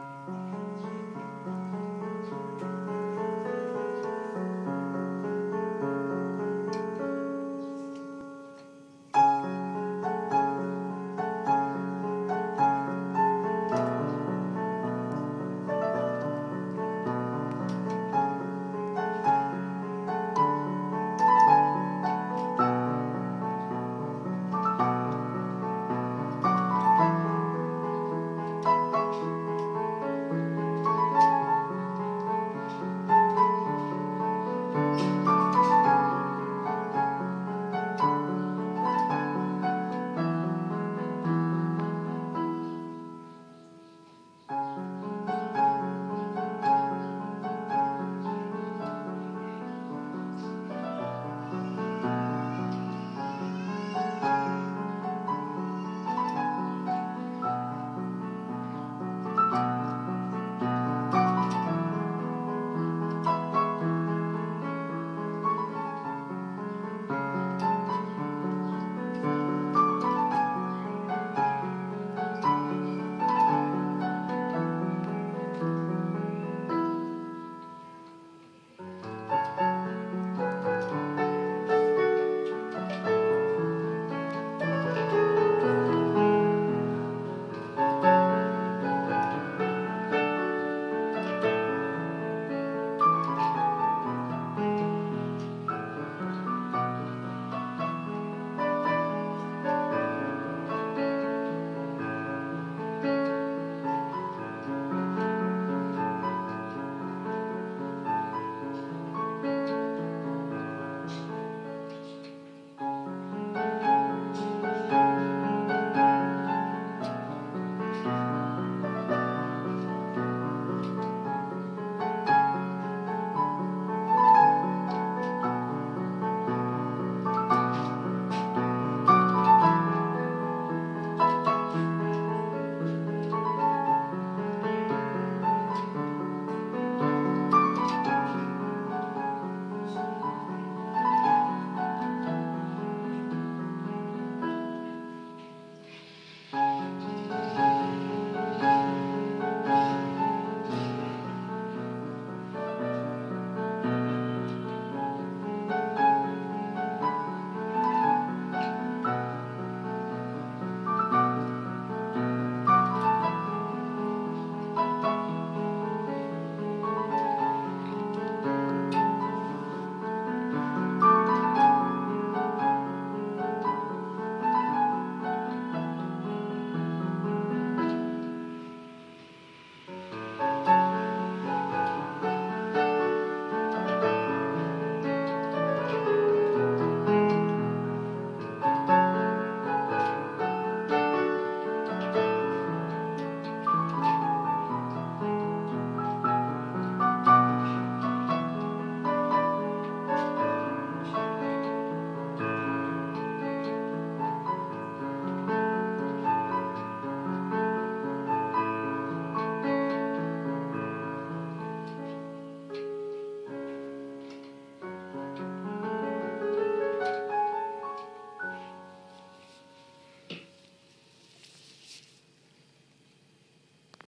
Mm-hmm.